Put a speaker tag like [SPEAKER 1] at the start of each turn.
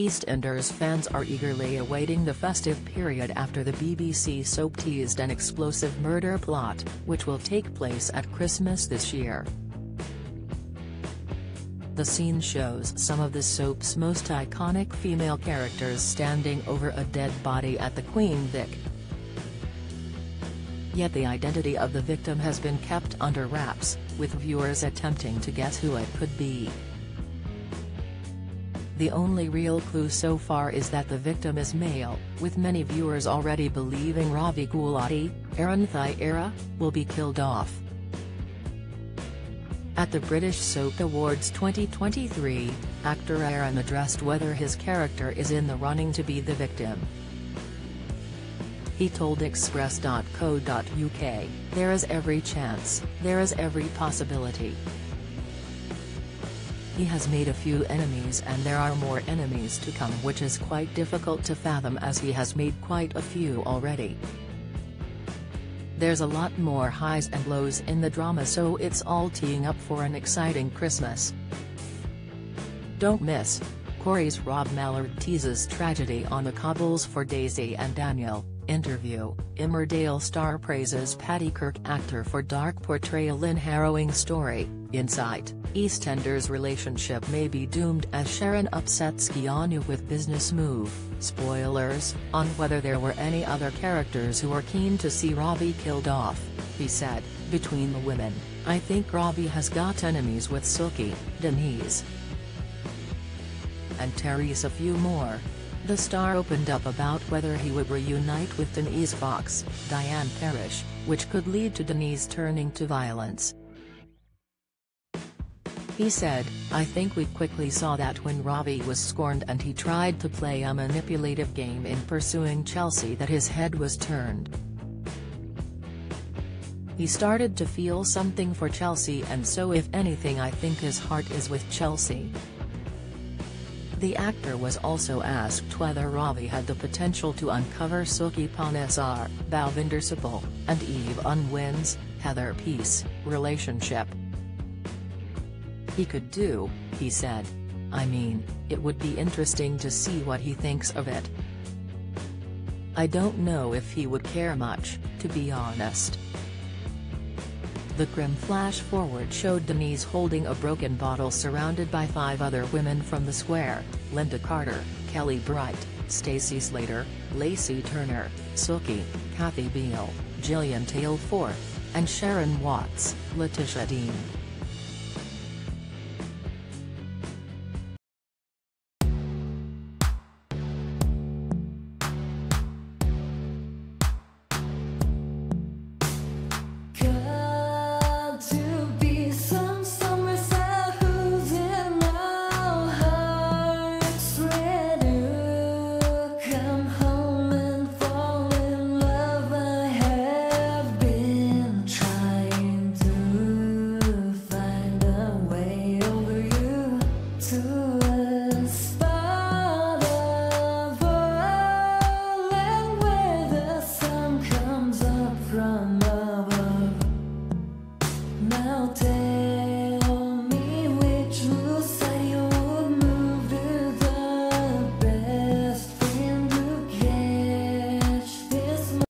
[SPEAKER 1] EastEnders fans are eagerly awaiting the festive period after the BBC soap teased an explosive murder plot, which will take place at Christmas this year. The scene shows some of the soap's most iconic female characters standing over a dead body at the Queen Vic. Yet the identity of the victim has been kept under wraps, with viewers attempting to guess who it could be. The only real clue so far is that the victim is male, with many viewers already believing Ravi Gulati, Aaron Thiara, will be killed off. At the British Soap Awards 2023, actor Aaron addressed whether his character is in the running to be the victim. He told Express.co.uk, There is every chance, there is every possibility. He has made a few enemies and there are more enemies to come which is quite difficult to fathom as he has made quite a few already. There's a lot more highs and lows in the drama so it's all teeing up for an exciting Christmas. Don't miss. Corrie's Rob Mallard teases tragedy on the cobbles for Daisy and Daniel. Interview, Emmerdale star praises Paddy Kirk actor for dark portrayal in harrowing story, Insight, EastEnders relationship may be doomed as Sharon upsets Keanu with business move, spoilers, on whether there were any other characters who are keen to see Ravi killed off, he said, between the women, I think Ravi has got enemies with Suki, Denise, and Therese a few more, the star opened up about whether he would reunite with Denise Fox, Diane Parish, which could lead to Denise turning to violence. He said, I think we quickly saw that when Ravi was scorned and he tried to play a manipulative game in pursuing Chelsea that his head was turned. He started to feel something for Chelsea and so if anything I think his heart is with Chelsea. The actor was also asked whether Ravi had the potential to uncover Suki Panesar, Balvinder Sohal, and Eve Unwin's, Heather Peace, relationship. He could do, he said. I mean, it would be interesting to see what he thinks of it. I don't know if he would care much, to be honest. The grim flash-forward showed Denise holding a broken bottle surrounded by five other women from the square, Linda Carter, Kelly Bright, Stacey Slater, Lacey Turner, Suki, Kathy Beale, Gillian Taylforth, and Sharon Watts, Letitia Dean.